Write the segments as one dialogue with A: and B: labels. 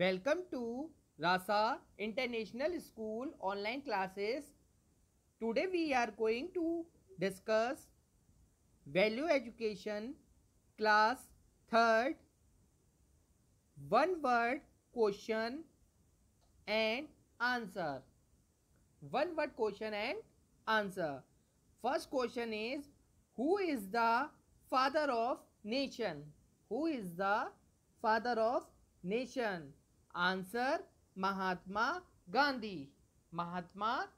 A: Welcome to Rasa International School online classes. Today we are going to discuss value education class 3rd one word question and answer one word question and answer first question is who is the father of nation who is the father of nation Answer, Mahatma Gandhi. Mahatma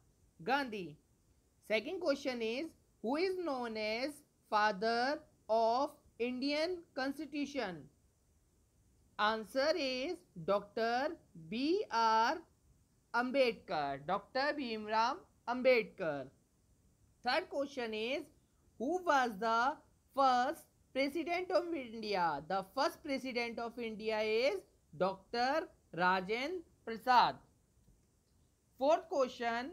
A: Gandhi. Second question is, who is known as father of Indian Constitution? Answer is Dr. B.R. Ambedkar. Dr. Bhimrao Ambedkar. Third question is, who was the first president of India? The first president of India is Dr. Rajendra Prasad. Fourth question,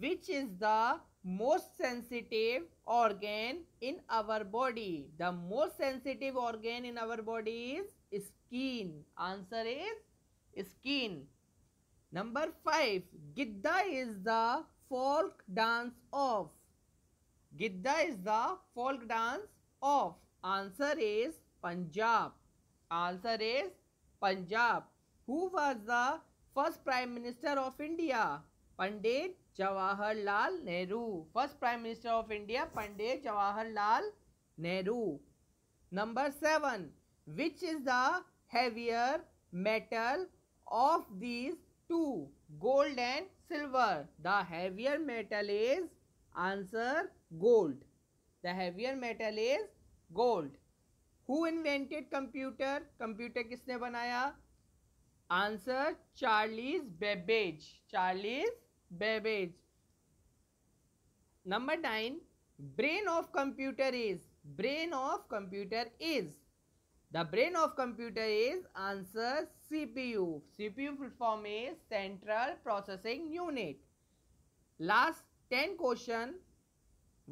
A: which is the most sensitive organ in our body? The most sensitive organ in our body is skin. Answer is skin. Number 5, Gidda is the folk dance of. Gidda is the folk dance of. Answer is Punjab. Answer is Punjab. Who was the first prime minister of India Pandit Jawahar Lal Nehru first prime minister of India Pandit Jawahar Lal Nehru number seven which is the metal of these two gold and silver the heavier metal is answer gold the heavier metal is gold who invented computer computer किसने बनाया Answer Charlie's Babbage. Charlie's Babbage. Number 9. Brain of computer is. Brain of computer is. The brain of computer is answer CPU. CPU full form is Central Processing Unit. Last 10 question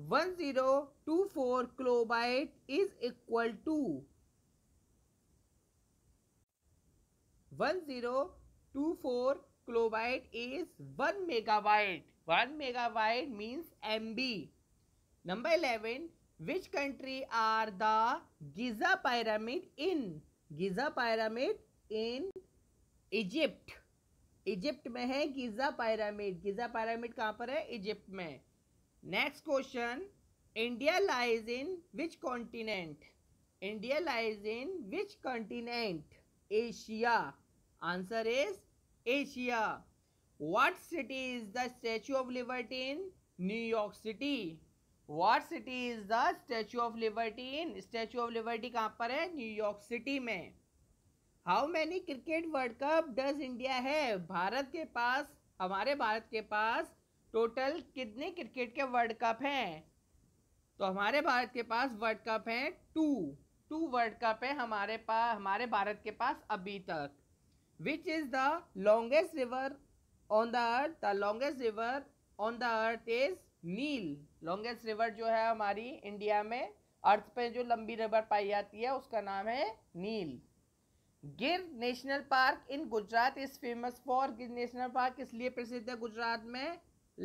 A: 1024 kilobyte is equal to 1024 kilobyte is 1 megabyte 1 megabyte means MB number 11 which country are the Giza pyramid in Giza pyramid in Egypt Egypt में है गिजा pyramid गिजा pyramid कहां पर है Egypt में next question India lies in which continent India lies in which continent Asia answer is Asia what city is the Statue of Liberty in New York city what city is the Statue of Liberty in Statue of Liberty कहाँ पर है New York city में how many cricket world cup does India है भारत के पास हमारे भारत के पास टोटल कितने क्रिकेट के वर्ल्ड कप हैं तो हमारे भारत के पास वर्ल्ड कप हैं टू टू वर्ल्ड कप है हमारे पास हमारे भारत के पास अभी तक which is the longest river on the earth the longest river on the earth is Nile longest river जो है हमारी इंडिया में अर्थ पे जो लंबी रिवर पाई जाती है उसका नाम है Nile Gir national park in Gujarat is famous for Gir national park इसलिए प्रसिद्ध है गुजरात में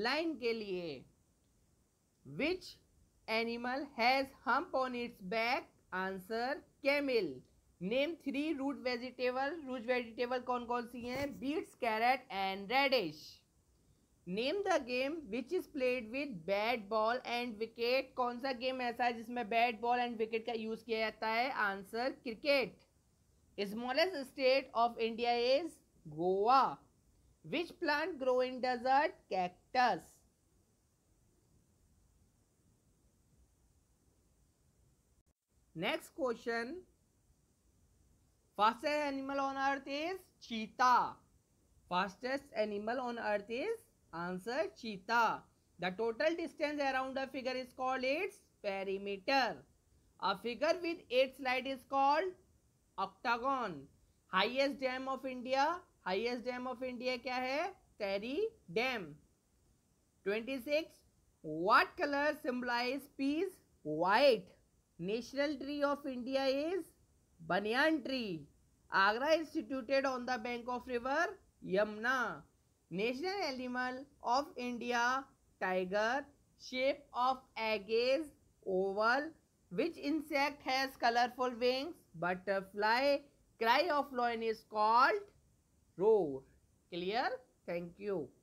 A: लाइन के लिए which animal has hump on its back answer camel name three root vegetable root vegetable कौन कौन सी हैं beets carrot and radish name the game which is played with bat ball and wicket कौन सा game ऐसा है जिसमें bat ball and wicket का यूज़ किया जाता है answer cricket smallest state of India is Goa which plant grow in desert cactus next question fastest animal on earth is cheetah fastest animal on earth is answer cheetah the total distance around a figure is called its perimeter a figure with eight sides is called octagon highest dam of india highest dam of india kya hai terry dam 26 what color symbolize peace white national tree of india is banyan tree. Agra is situated on the bank of river Yamuna. National animal of India, tiger. Shape of egg is oval. Which insect has colorful wings? Butterfly. Cry of lion is called roar. Clear? Thank you.